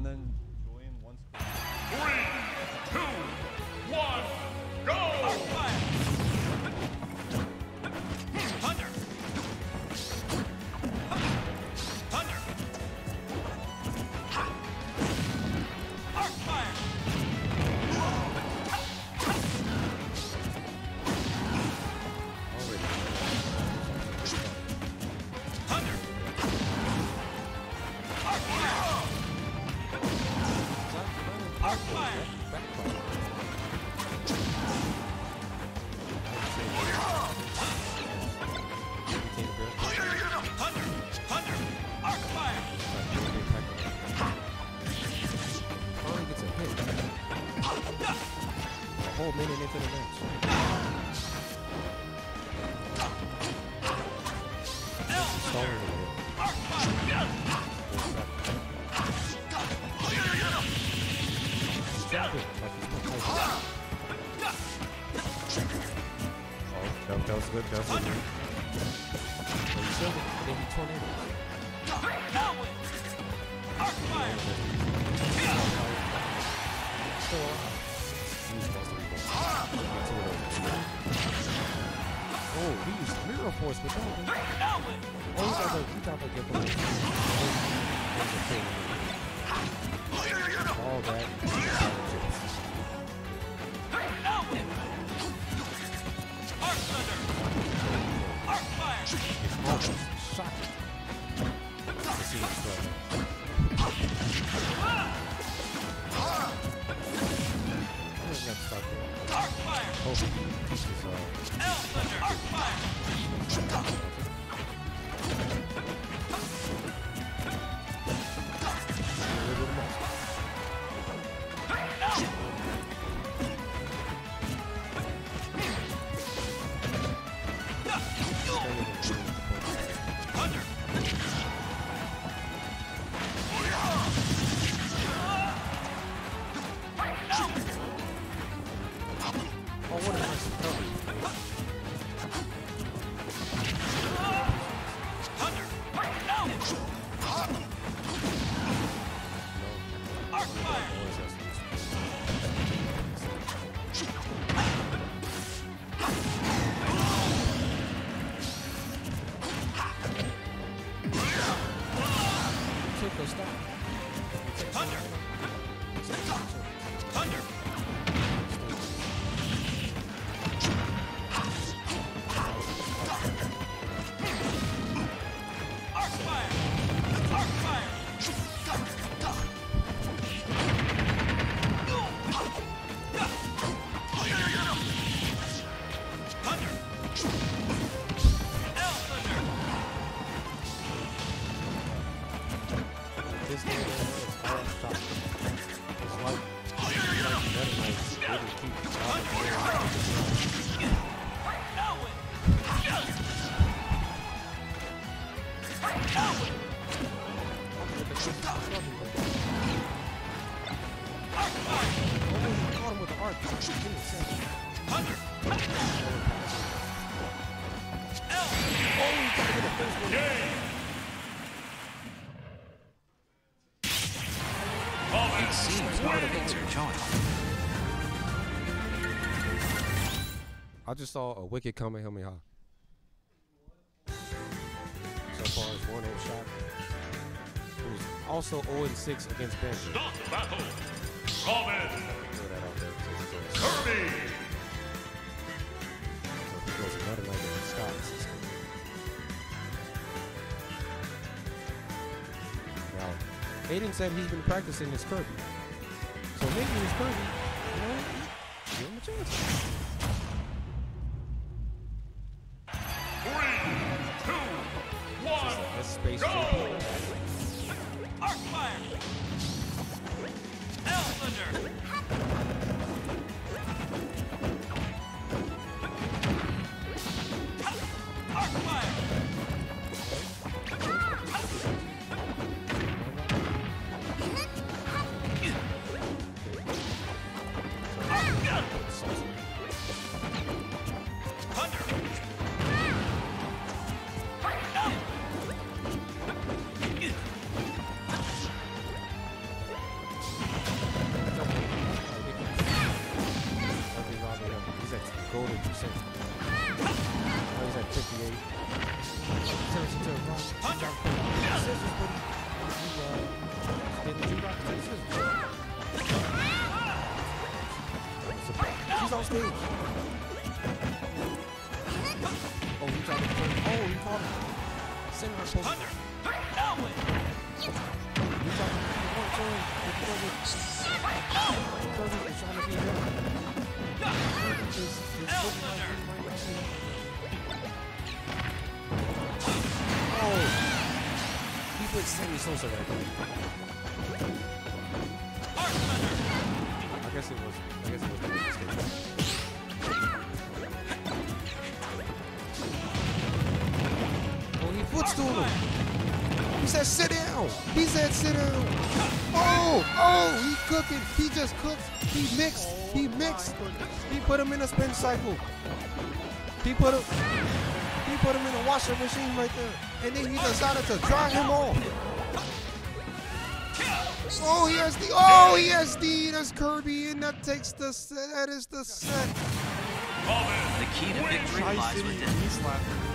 and then whole minute into the match. Stalling a little bit. Arc fire! Drop it like he's Mike Tyson. Oh, that, that was good. That was good. But he killed it. And then he tornado. Now! Arc fire! Got two of those. Oh, he used mirror force with that one. Oh, he got the, he got the get the All that. Now win! Arc thunder! Arc fire! It's almost shocking to see him struggle. Hope he teaches uh, This game is all shot. It's like Meta Knight didn't keep Now win! Now win! Arc fire! Oh, he caught him with the seems no enemies are joined. I just saw a wicked Kamehameha. So far as one hit shot. He was also 0 6 against Benji. Stop battle! Robin! Throw that out there. So he's always- Kirby! so if he goes another night and he stops. it's- Now, Aiden said he's been practicing his Kirby. Maybe his Kirby, you know, give him a chance. Three, two, one, space go! Arc fire! L thunder! percent. Oh, he's at 58. Turns into a rock. Scissors, buddy. You got. Did the jukebox take scissors? She's on stage. Oh, he tried to turn. Oh, he caught him. Send her post. Hunter. No way. He tried to turn. He tried to turn. He tried to turn. He tried to turn. Oh, he put Sammy Sosa right there. I guess it was. I guess it was. He footstooled him. He said, sit down. He said, sit down. Oh, oh he cooking. He just cooked. He mixed. He mixed. He put him in a spin cycle. He put him. He put him in a washing machine right there. And then he decided to dry him off. Oh, he has the. Oh, he has the. That's Kirby, and that takes the. That is the set. The key to victory lies within.